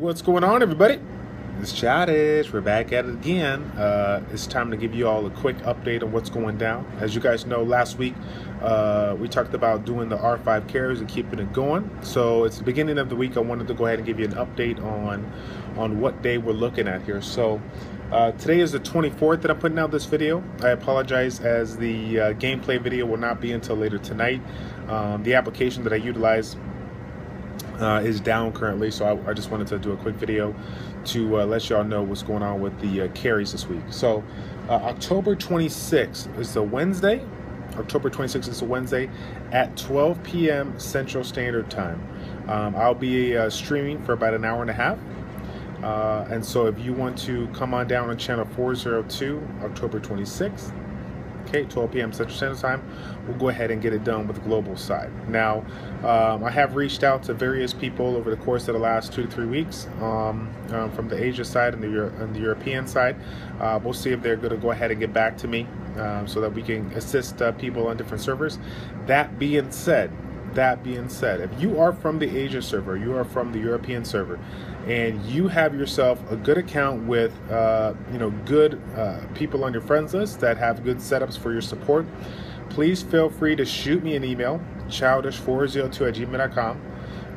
What's going on, everybody? It's Childish. We're back at it again. Uh, it's time to give you all a quick update on what's going down. As you guys know, last week uh, we talked about doing the R5 carriers and keeping it going. So it's the beginning of the week. I wanted to go ahead and give you an update on on what day we're looking at here. So uh, today is the 24th that I'm putting out this video. I apologize as the uh, gameplay video will not be until later tonight. Um, the application that I utilize uh, is down currently, so I, I, just wanted to do a quick video to uh, let y'all know what's going on with the uh, carries this week. So, uh, October 26th is a Wednesday. October 26th is a Wednesday at 12 p.m. Central Standard Time. Um, I'll be uh, streaming for about an hour and a half. Uh, and so, if you want to come on down on channel 402, October 26th, okay, 12 p.m. Central Standard Time, we'll go ahead and get it done with the global side. Now, um, I have reached out to various people over the course of the last two to three weeks um, um, from the Asia side and the, Euro and the European side. Uh, we'll see if they're going to go ahead and get back to me um, so that we can assist uh, people on different servers. That being said, that being said, if you are from the Asia server, you are from the European server, and you have yourself a good account with, uh, you know, good uh, people on your friends list that have good setups for your support, please feel free to shoot me an email, childish402 at gmail.com,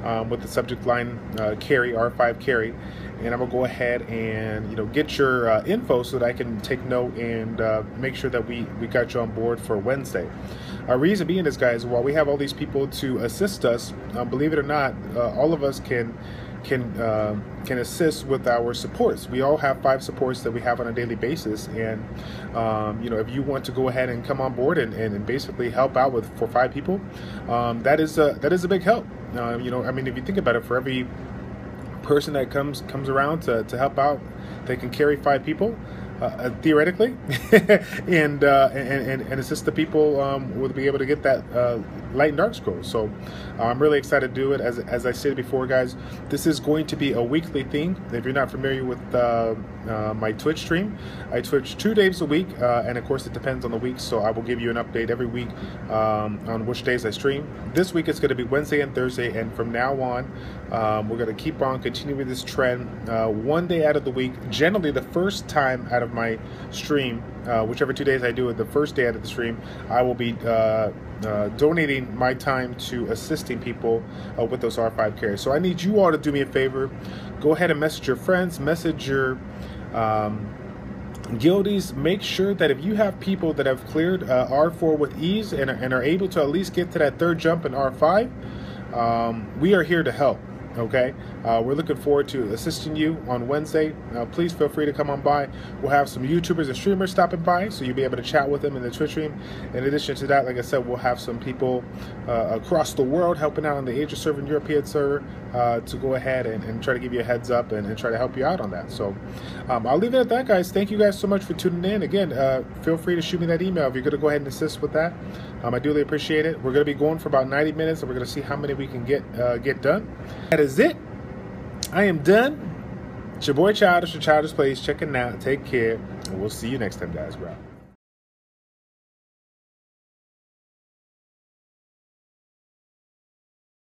um, with the subject line uh, carry, R5 carry, and I'm gonna go ahead and you know get your uh, info so that I can take note and uh, make sure that we we got you on board for Wednesday. Our reason being is, guys, while we have all these people to assist us, um, believe it or not, uh, all of us can can uh, can assist with our supports. We all have five supports that we have on a daily basis, and um, you know if you want to go ahead and come on board and, and, basically help out with for five people, um, that is a that is a big help. Uh, you know, I mean, if you think about it, for every person that comes comes around to, to help out, they can carry five people. Uh, uh, theoretically, and, uh, and, and and assist the people um, will be able to get that uh, light and dark scroll. So uh, I'm really excited to do it. As as I said before, guys, this is going to be a weekly thing. If you're not familiar with uh, my Twitch stream, I Twitch two days a week, and of course it depends on the week. So I will give you an update every week um, on which days I stream. This week it's going to be Wednesday and Thursday, and from now on, um, we're going to keep on continuing this trend. one day out of the week, generally the first time out of my stream, uh, whichever two days I do it, the first day out of the stream, I will be uh, uh, donating my time to assisting people uh, with those R5 carriers. So I need you all to do me a favor. Go ahead and message your friends, message your um, guildies. Make sure that if you have people that have cleared uh, R4 with ease and, and, are able to at least get to that third jump in R5, um, we are here to help okay? Uh, we're looking forward to assisting you on wednesday. Please feel free to come on by. We'll have some youtubers and streamers stopping by so you'll be able to chat with them in the twitch stream. In addition to that like i said we'll have some people uh, across the world helping out on the asia server and european server uh, to go ahead and, and, try to give you a heads up and, and try to help you out on that. So um, i'll leave it at that guys. Thank you guys so much for tuning in. Again uh, feel free to shoot me that email if you're going to go ahead and assist with that. Um, i do really appreciate it. We're going to be going for about 90 minutes and we're going to see how many we can get uh, get done that is it. I am done. It's your boy Childish, your Childish Plays. Checking out. Take care. And we'll see you next time, guys, bro.